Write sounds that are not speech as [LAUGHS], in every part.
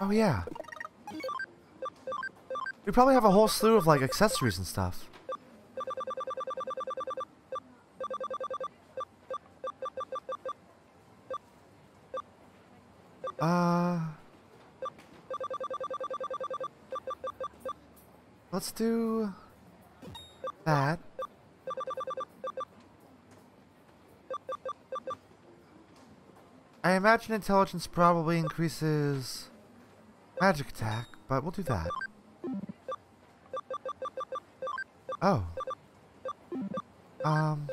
Oh yeah. We probably have a whole slew of like accessories and stuff. Uh Let's do that. I imagine intelligence probably increases magic attack, but we'll do that. Oh. Um.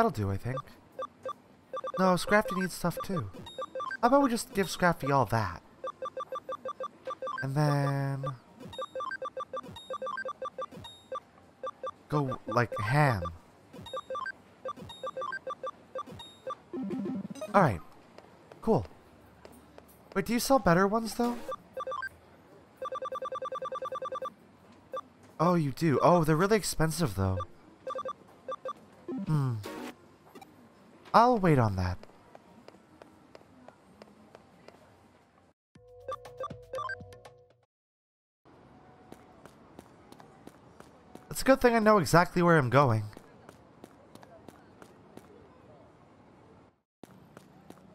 That'll do, I think. No, Scrafty needs stuff too. How about we just give Scrafty all that? And then... Go, like, ham. Alright. Cool. Wait, do you sell better ones, though? Oh, you do. Oh, they're really expensive, though. I'll wait on that. It's a good thing I know exactly where I'm going.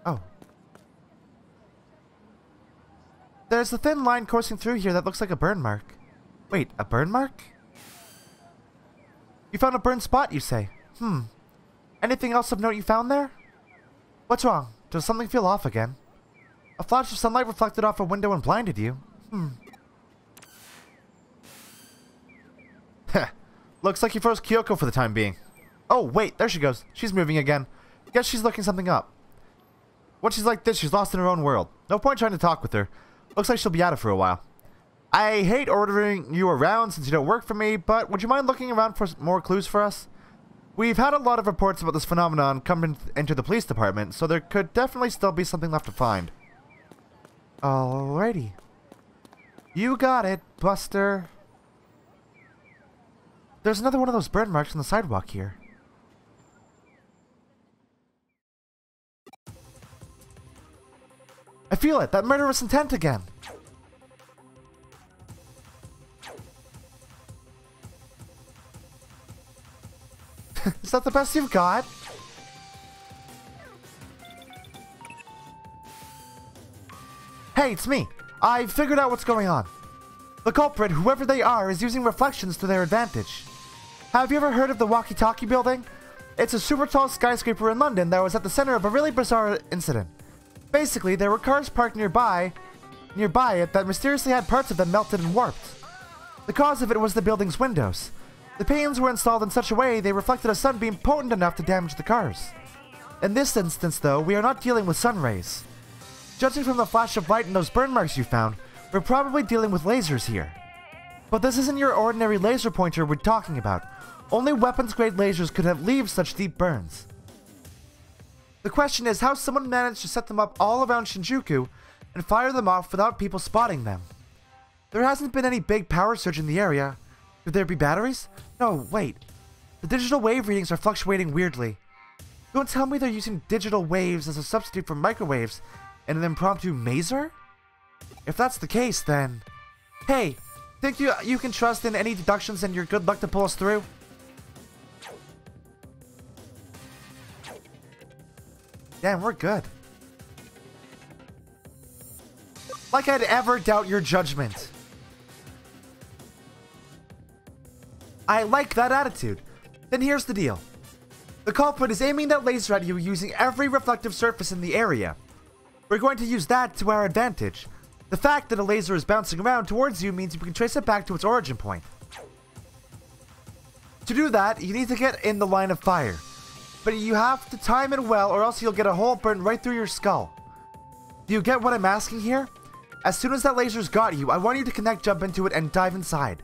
Oh. There's a thin line coursing through here that looks like a burn mark. Wait, a burn mark? You found a burn spot, you say? Hmm. Anything else of note you found there? What's wrong? Does something feel off again? A flash of sunlight reflected off a window and blinded you. Hmm. Looks like you froze Kyoko for the time being. Oh, wait, there she goes. She's moving again. Guess she's looking something up. When she's like this, she's lost in her own world. No point trying to talk with her. Looks like she'll be out of for a while. I hate ordering you around since you don't work for me, but would you mind looking around for more clues for us? We've had a lot of reports about this phenomenon come into the police department, so there could definitely still be something left to find. Alrighty. You got it, Buster. There's another one of those burn marks on the sidewalk here. I feel it! That murderous intent again! [LAUGHS] Is that the best you've got? Hey, it's me. I figured out what's going on. The culprit, whoever they are, is using reflections to their advantage. Have you ever heard of the Walkie-Talkie building? It's a super tall skyscraper in London that was at the center of a really bizarre incident. Basically, there were cars parked nearby, nearby it that mysteriously had parts of them melted and warped. The cause of it was the building's windows. The panes were installed in such a way they reflected a sunbeam potent enough to damage the cars. In this instance, though, we are not dealing with sun rays. Judging from the flash of light and those burn marks you found, we're probably dealing with lasers here. But this isn't your ordinary laser pointer we're talking about. Only weapons-grade lasers could have leave such deep burns. The question is how someone managed to set them up all around Shinjuku and fire them off without people spotting them. There hasn't been any big power surge in the area. Could there be batteries? No, wait. The digital wave readings are fluctuating weirdly. Don't tell me they're using digital waves as a substitute for microwaves in an impromptu maser? If that's the case, then... Hey, think you you can trust in any deductions and your good luck to pull us through? Damn, we're good. Like I'd ever doubt your judgment. I like that attitude. Then here's the deal. The culprit is aiming that laser at you using every reflective surface in the area. We're going to use that to our advantage. The fact that a laser is bouncing around towards you means we can trace it back to its origin point. To do that, you need to get in the line of fire. But you have to time it well or else you'll get a hole burned right through your skull. Do you get what I'm asking here? As soon as that laser's got you, I want you to connect jump into it and dive inside.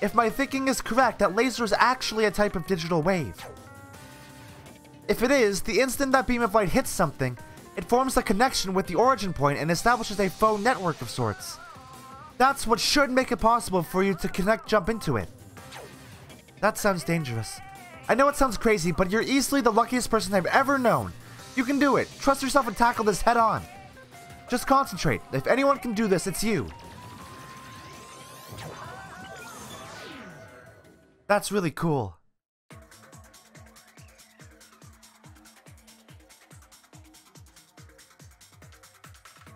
If my thinking is correct, that laser is actually a type of digital wave. If it is, the instant that beam of light hits something, it forms a connection with the origin point and establishes a phone network of sorts. That's what should make it possible for you to connect jump into it. That sounds dangerous. I know it sounds crazy, but you're easily the luckiest person I've ever known. You can do it. Trust yourself and tackle this head on. Just concentrate. If anyone can do this, it's you. That's really cool.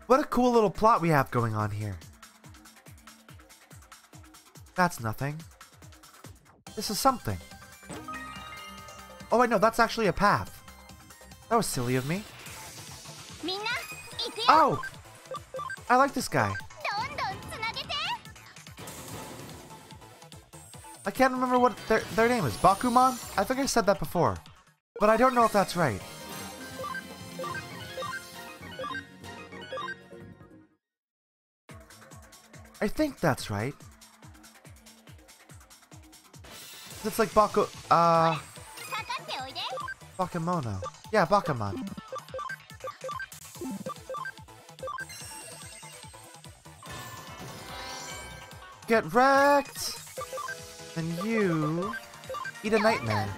What a cool little plot we have going on here. That's nothing. This is something. Oh, I know, that's actually a path. That was silly of me. Oh! I like this guy. I can't remember what their, their name is. Bakuman? I think I said that before. But I don't know if that's right. I think that's right. It's like Baku... Uh... Bakemono. Yeah, Bakumon. Get wrecked! And you... Eat a nightmare.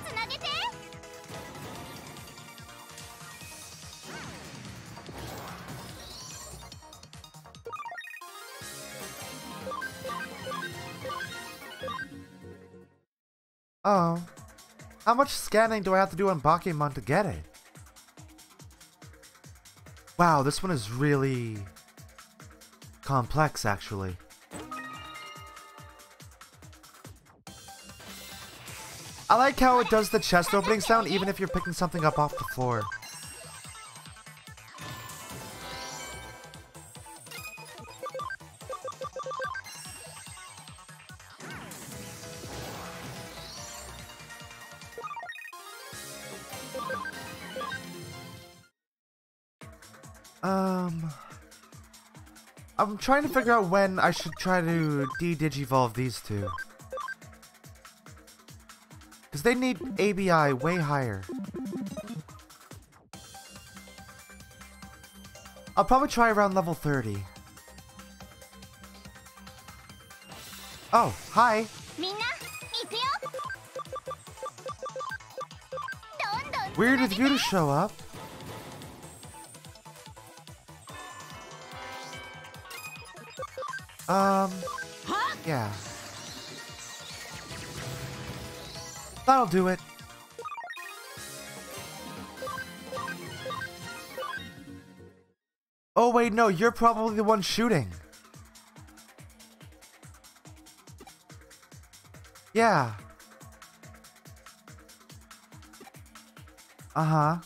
Oh. How much scanning do I have to do on Pokemon to get it? Wow, this one is really complex, actually. I like how it does the chest opening sound even if you're picking something up off the floor. Um... I'm trying to figure out when I should try to de-digivolve these two. They need ABI way higher. I'll probably try around level 30. Oh, hi. Weird of you to show up. Um, yeah. That'll do it. Oh wait, no, you're probably the one shooting. Yeah. Uh-huh.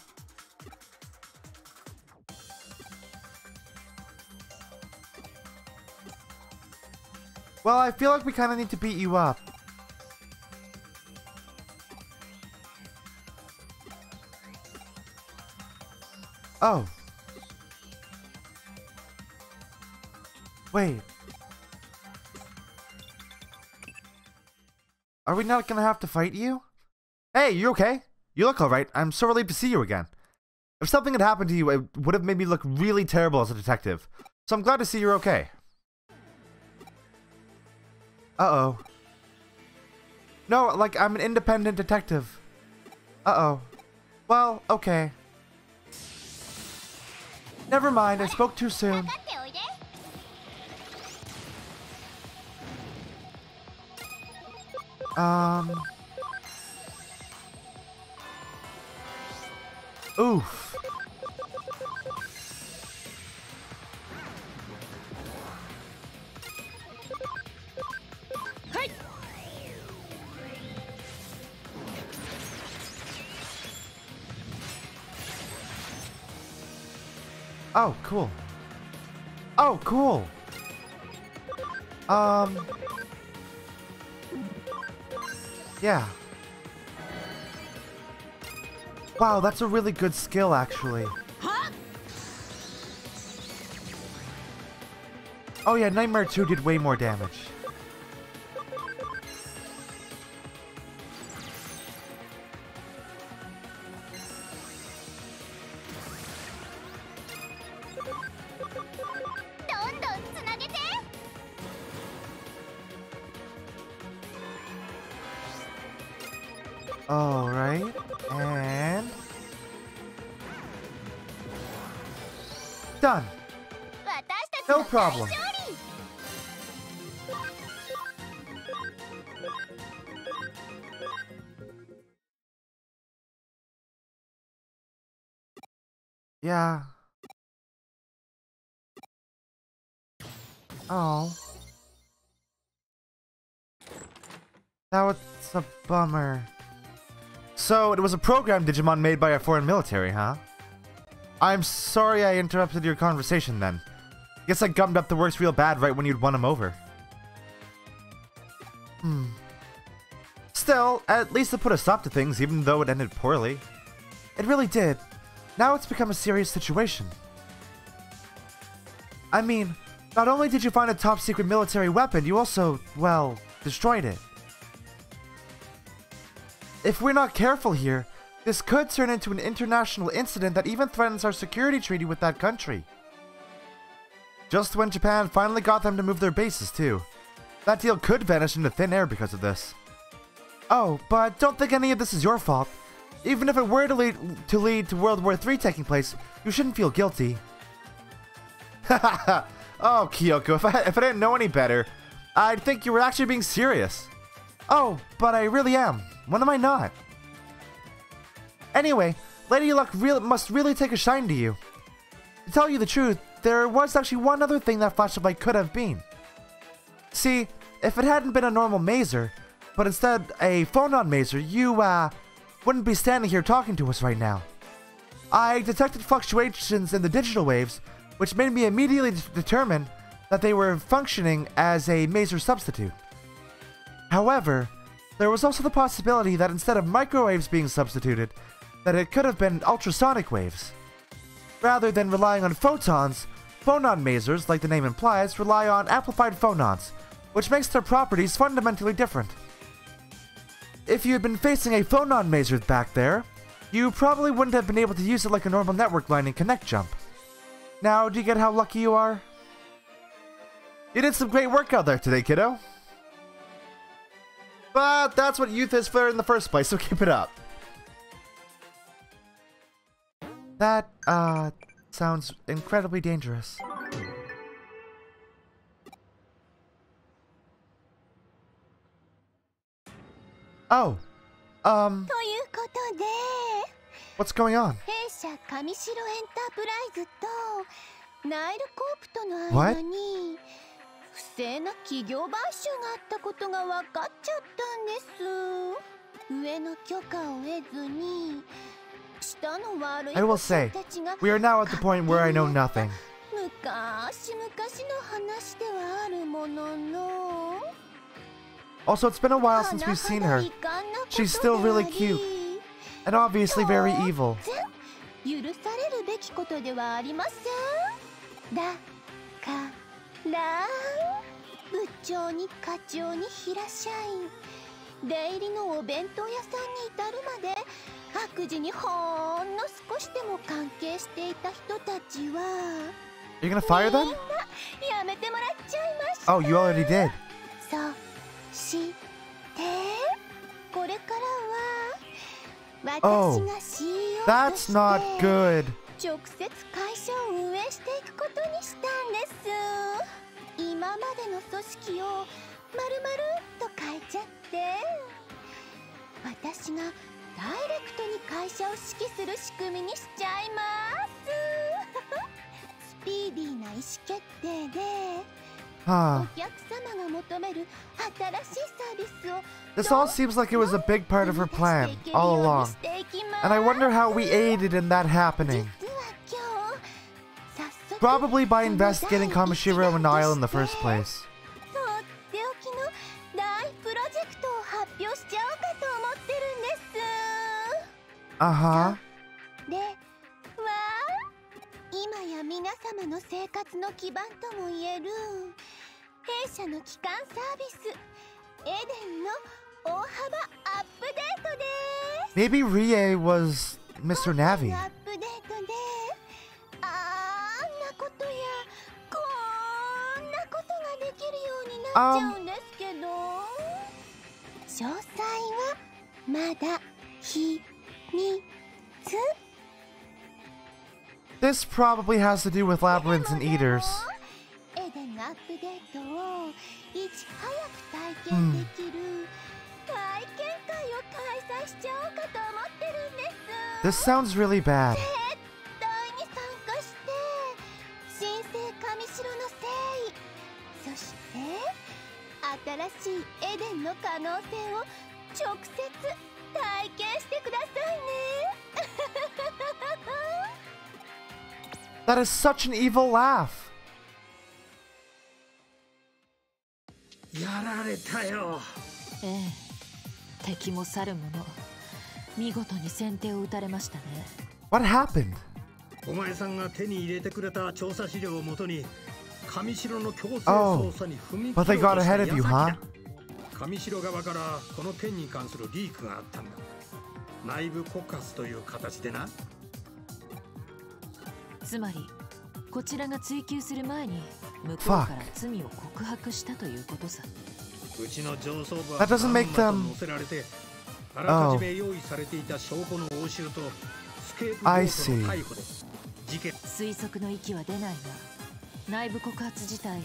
Well, I feel like we kind of need to beat you up. Oh. Wait. Are we not gonna have to fight you? Hey, you okay? You look alright. I'm so relieved to see you again. If something had happened to you, it would have made me look really terrible as a detective. So I'm glad to see you're okay. Uh-oh. No, like, I'm an independent detective. Uh-oh. Well, okay. Never mind, I spoke too soon. Um... Oof. Oh, cool. Oh, cool. Um. Yeah. Wow, that's a really good skill, actually. Oh yeah, Nightmare 2 did way more damage. Problem. Yeah. Oh. That was a bummer. So, it was a program Digimon made by a foreign military, huh? I'm sorry I interrupted your conversation then. I guess I gummed up the works real bad right when you'd won him over. Hmm. Still, at least it put a stop to things even though it ended poorly. It really did. Now it's become a serious situation. I mean, not only did you find a top secret military weapon, you also, well, destroyed it. If we're not careful here, this could turn into an international incident that even threatens our security treaty with that country. Just when Japan finally got them to move their bases, too. That deal could vanish into thin air because of this. Oh, but don't think any of this is your fault. Even if it were to lead to, lead to World War III taking place, you shouldn't feel guilty. [LAUGHS] oh, Kyoko, if I, if I didn't know any better, I'd think you were actually being serious. Oh, but I really am. When am I not? Anyway, Lady Luck real must really take a shine to you. To tell you the truth, there was actually one other thing that Flash of Light could have been. See, if it hadn't been a normal maser, but instead a phonon maser, you, uh, wouldn't be standing here talking to us right now. I detected fluctuations in the digital waves, which made me immediately determine that they were functioning as a maser substitute. However, there was also the possibility that instead of microwaves being substituted, that it could have been ultrasonic waves. Rather than relying on photons, phonon masers, like the name implies, rely on amplified phonons, which makes their properties fundamentally different. If you had been facing a phonon maser back there, you probably wouldn't have been able to use it like a normal network line in Connect Jump. Now, do you get how lucky you are? You did some great work out there today, kiddo. But that's what youth is for in the first place, so [LAUGHS] keep it up. That, uh, sounds incredibly dangerous. Oh, um... What's going on? What? 不正な企業買収があったことが分かっちゃったんです上の許可を得ずに I will say, we are now at the point where I know nothing. Also, it's been a while since we've seen her. She's still really cute. And obviously very evil. 許されるべきことではありませんだから部長にほんの少しでも関係していた人たちは。You're gonna fire them? やめてもらっちゃいました Oh, you already did. そしてこれからは私が CEO として That's not good. 直接会社を運営していくことにしたんです。今までの組織をまるまるっと変えちゃって私がダイレクトに会社を指揮する仕組みにしちゃいますスピーディーな意思決定で Huh. This all seems like it was a big part of her plan, all along. And I wonder how we aided in that happening. Probably by investigating Kamishiro and Niall in the first place. Uh huh. は皆様の生活の基盤ともいえる弊社の基幹サービスエデンの大幅アップデートです Maybe Rie was Mr. Navi. のアップデートであんなことやこんなことができるようになっちゃうんですけど、詳細はまだ秘密 This probably has to do with labyrinths and eaters. エデンのアップデートをいち早く体験できる体験会を開催しちゃおうかと思ってるんです This sounds really bad. 体験してくださいね [LAUGHS] That is such an evil laugh. やられたよええ敵も去る者見事に先手を打たれましたね What happened? お前さんが手に入れてくれた調査資料をもとに上城の強制 Oh, 捜査に踏み切ろうとした ahead of you, 矢先 huh? だ上城側からこの件に関するリークがあったんだ。内部告発という形でな。つまりこちらが追及する前に向こうから罪を告白したということさ。うちの上層部は That 乗せられてあらかじめ用意されていた証拠の押収とスケープゴ I ートの.逮捕で事件。推測の域は出ないが内部告発自体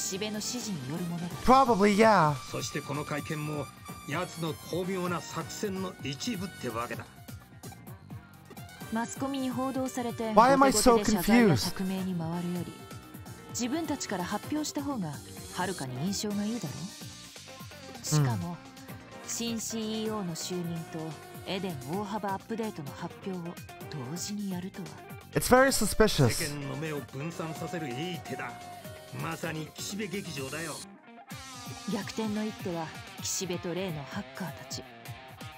岸辺の指示によるものだ Probably, yeah. そしてこの会見も奴の巧妙な作戦の一部ってわけだマスコミに報道されて Why am I 後 so confused? 釈明に回るより自分たちから発表した方がはるかに印象がいいだろしかも、新 CEO の就任とエデン大幅アップデートの発表を同時にやるとは It's very 世 suspicious. 間の目を分散させるいい手だまさに岸辺劇場だよ逆転の一手は岸辺と例のハッカーたち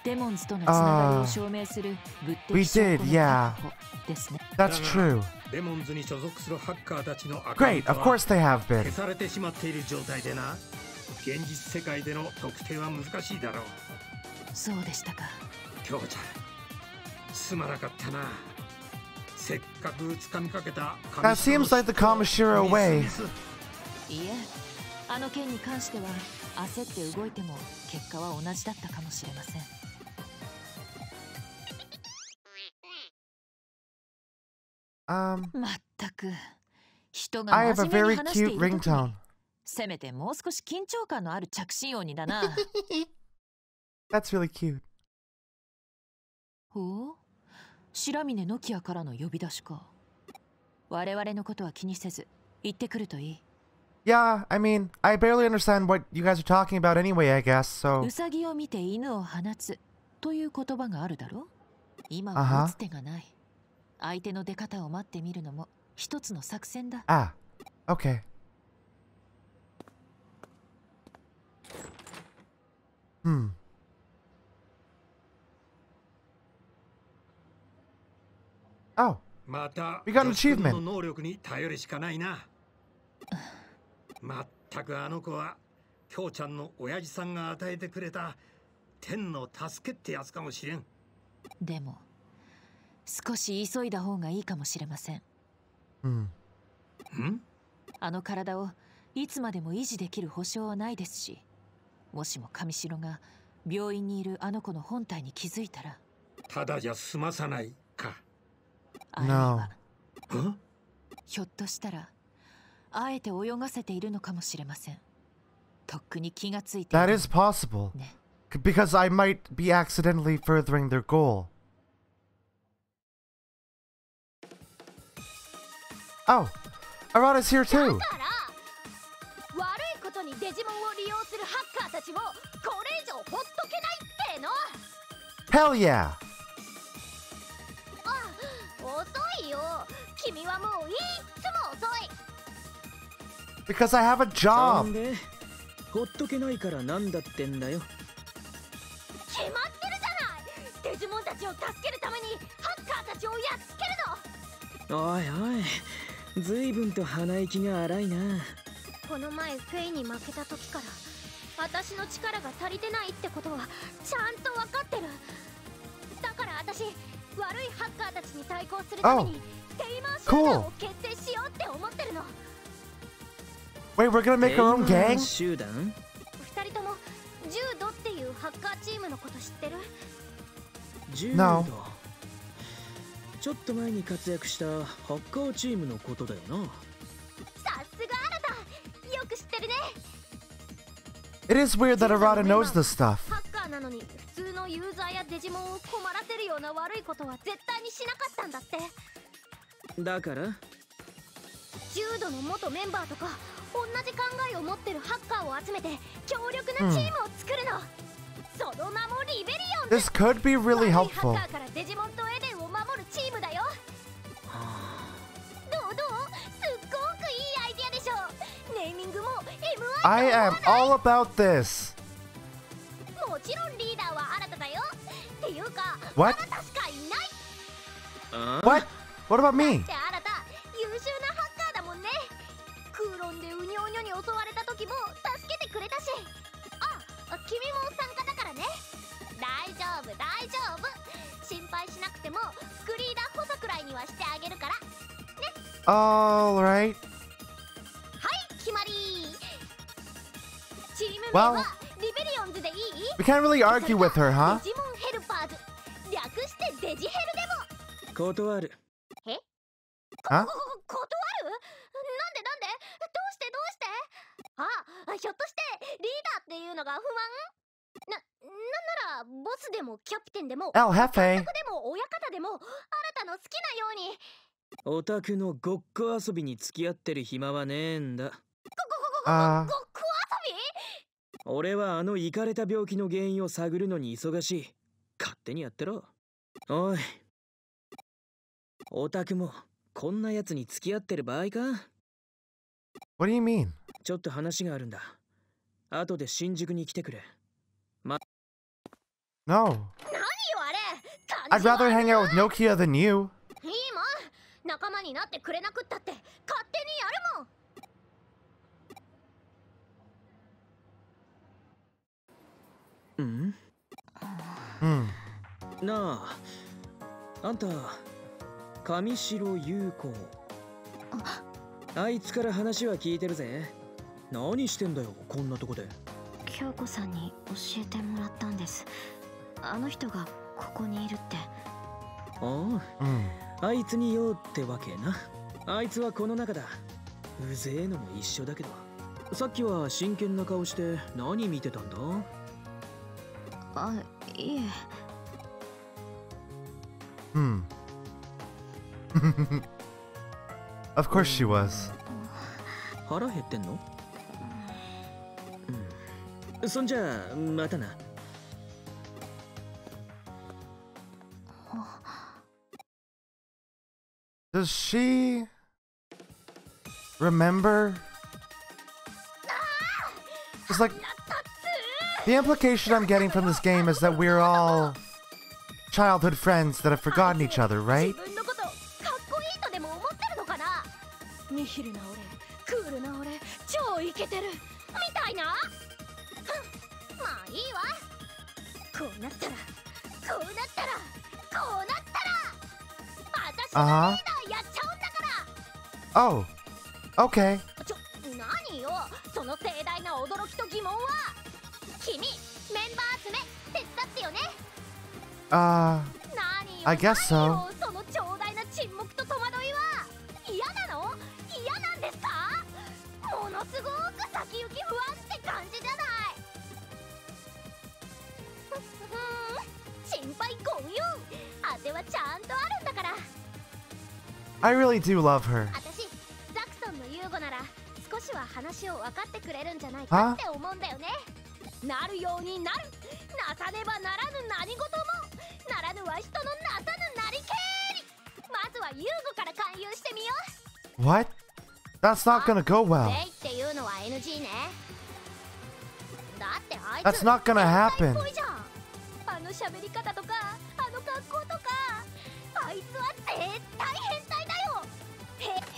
デモンズとのつながりを証明する物 We 的証拠 did, の yeah. 確保ですね That's true. デモンズに所属するハッカーたちのアカウン Great, ト of は course they have been. 消されてしまっている状態でな現実世界での特定は難しいだろうそうでしたか京ちゃんすまなかったな That seems like the Kamishiro way. ミスミスいえあの件に関しては焦って動いても結果は同じだったかもしれません Um, まったく人が I have a 真面目 very に話してい cute る時 ringtone. にせめてもう少し緊張感のある着信音にだな [LAUGHS] That's really cute. ほう 白峰ノキアからの呼び出しか我々のことは気にせず行ってくるといい Yeah, I mean, I barely understand what you guys are talking about anyway, I guess, so. ウサギを見て犬を放つという言葉があるだろ今あはは打つ手がない相手の出方を待ってみるのも一つの作戦だ Ah, okay. Hmm. Oh, また We got an achievement. の能力に頼るしかないな。まったくあの子は京ちゃんの親父さんが与えてくれた天の助けってやつかもしれん。でも少し急いだ方がいいかもしれません。Hmm. ん？あの体をいつまでも維持できる保証はないですしもしも上城が病院にいるあの子の本体に気づいたら。ただじゃ済まさない No. んひょっとしたらあえて泳がせているのかもしれませんとっくに気がついてい That た is possible. ね C- Because I might be accidentally furthering their goal. Oh, Arata's here too. だから悪いことにデジモンを利用するハッカーたちをこれ以上ほっとけないっての Hell yeah! Because I have a な job. んで？ほっとけないからなんだってんだよ。決まってるじゃない。デジモンたちを助けるためにハッカーたちをやっつけるの。おいおいずいぶんと鼻息が荒いな。この前フェイに負けた時から私の力が足りてないってことはちゃんと分かってる。だから私悪いハッカーたちに対抗するために、テ イマー集団を結成しようって思ってるの Wait, we're gonna make our own テイマー gang? 集団二人ともジュードっていうハッカーチームのこと知ってる柔 No 道ちょっと前に活躍したハッカーチームのことだよなさすがあなたよく知ってるね It is weird that Arata knows this stuff. ハッカーなのに普通のユーザーやデジモンを困らせるような悪いことは絶対にしなかったんだって だから？の元メンバーとか同じ考えを持ってるハッカーを集めて強力なチームを作るの、その名もリベリオンズ This could be really 悪いハ helpful. ッカーからデジモンとエデンを守るチームだよ。どうどう？すっごくいいアイディアでしょネーミングも M1 と I 思わ am ない all about this. もちろんリーダーは新ただよ。っていうか What? 新たしかいない。あ？What? What about me? って新た優秀なハッカーだもんね。クーロンでウニョウニョに襲われた時も助けてくれたし。あ君も参加だからね。大丈夫大丈夫。心配しなくても副リーダー補佐くらいにはしてあげるから。Alright. はい決まり。チーム名 Well- はリベリオンズでいい？We can't really argue with her, huh? デジモンヘルパーズ。略してデジヘルでも。断る断る？なんでなんで？どうしてどうして？あひょっとしてリーダーっていうのが不安な、なんならボスでもキャプテンでも.監督でも親方でも新たの好きなように。オタクのごっこ遊びに付き合ってる暇はねえんだ。あー。ごっこ遊び？俺はあのイカれた病気の原因を探るのに忙しい。勝手にやってろ。おい。オタクもこんなやつに付き合ってる場合か？What do you mean? ちょっと話があるんだ後で新宿に来てくれ No. 何よあれ I'd rather hang out with Nokia than you. いいもん仲間になってくれなくったって勝手にやるもんうん？Hmm. なああんた上白優子。あいつから話は聞いてるぜ。何してんだよこんなとこで。京子さんに教えてもらったんです。あの人がここにいるって。あ Hmm. ああいつに用ってわけな。あいつはこの中だ。うぜえのも一緒だけど。さっきは真剣な顔して何見てたんだ？あいえ。Hmm. [LAUGHS] of course she was. 腹減ってんのうんそんじゃあまたな Does she remember? It's like the implication I'm getting from this game is that we're all childhood friends that have forgotten each other, right? Uh huh. Oh. Okay. 何よその盛大な驚きと疑問は君メンバー集め手伝ってよねああ、uh, I guess so I really do love her. 私ザクソンのユーゴなら少しは話を分かってくれるんじゃないかって思うんだよねなるようになるなさねばならぬ何事もならぬは人のなさぬなりけりまずはユーゴから勧誘してみよ What? That's not gonna go う well. っていうのは NG ねだってあいつ That's not gonna happen.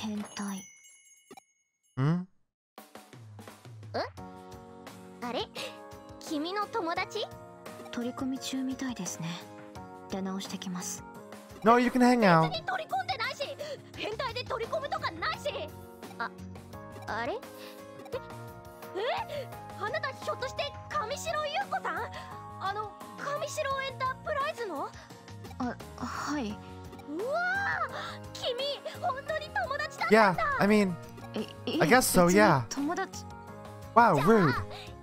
変態。だよ変態 Hmm? あれ？君の友達？取り込み中みたいですね。出直してきます。No, you can hang out. に取り込んでないし！変態で取り込むとかないし！ああれ？え？え？あなたひょっとして上白優子さん？あの上白エンタープライズの？あはい。うわー！君本当に友達？だ Yeah, I mean, I guess so, yeah. 友達 wow, rude.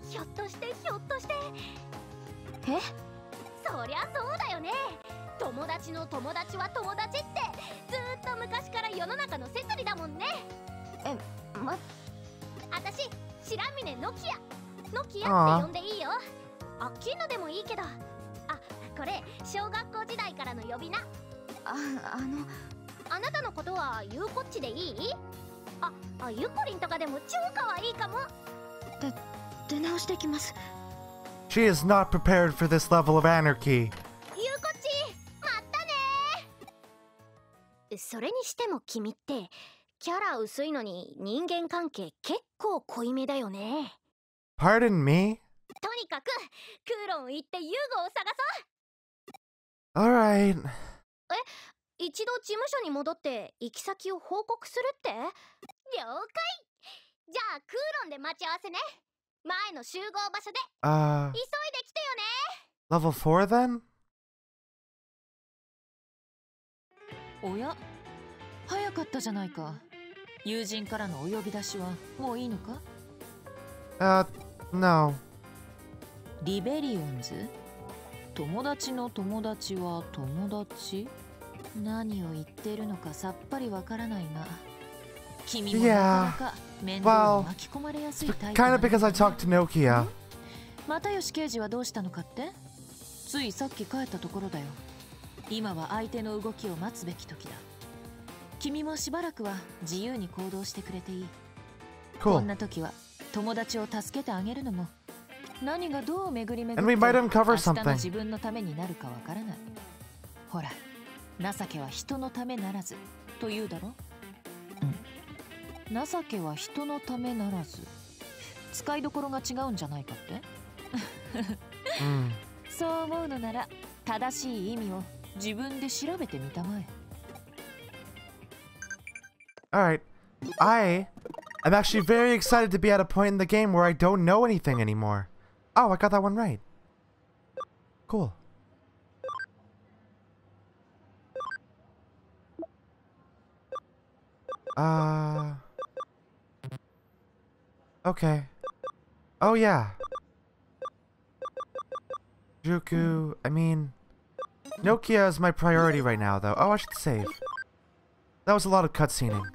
ひょっとしてひょっとしてえそりゃそうだよね友達の友達は友達ってずーっと昔から世の中の摂理だもんねま私白峰ノキアノキアって呼んでいいよ。のでもいいけど。あこれ小学校時代からの呼び名ああのあなたのことはゆうこっちでいい？ああゆこりんとかでも超可愛いかも出直してきます She is not prepared for this level of anarchy. ゆうこっちまったねそれにしても君ってキャラ薄いのに人間関係結構濃いめだよね Pardon me? とにかくクーロン行ってユーゴを探そう Alright. 一度事務所に戻って行き先を報告するって？了解。じゃあクーロンで待ち合わせね。前の集合場所で。Uh, 急いで来てよね。Level 4 then? おや？早かったじゃないか。友人からのお呼び出しはもういいのか？Uh, no. リベリオンズ？友達の友達は友達？何を言ってるのかさっぱりわからないが君もなかなか面倒に巻き込まれやすいタイプ kind だ of because I talked to Nokia. 又吉刑事はどうしたのかって？ついさっき帰ったところだよ。今は相手の動きを待つべき時だ。君もしばらくは自由に行動してくれていい。こ Cool. んな時は友達を助けてあげるのも何がどう巡り巡って明日の.自分のためになるかわからない。ほら情けは人のためならずと言うだろ、うん、情けは人のためならず使いどころが違うんじゃないかって Mm. そう思うのなら正しい意味を自分で調べてみたまえ Alright. I am actually very excited to be at a point in the game where I don't know anything anymore. Oh, I got that one right. Cool. Uh. Okay. Oh, yeah. Juku, I mean. Nokia is my priority right now, though. Oh, I should save. That was a lot of cutscening.